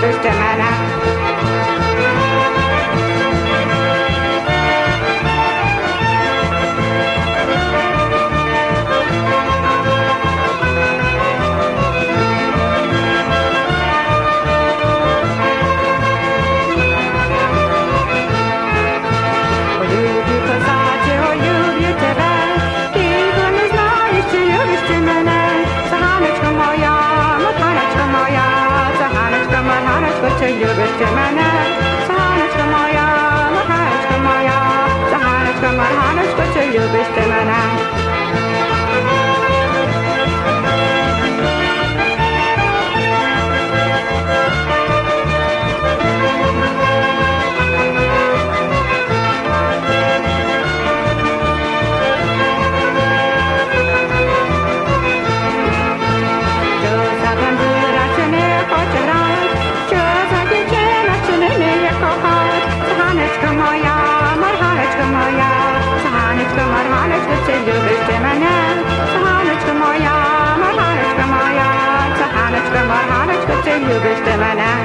marhaneczko, marhaneczko, czy lubisz ty Zahaneczko moja, marhaneczko moja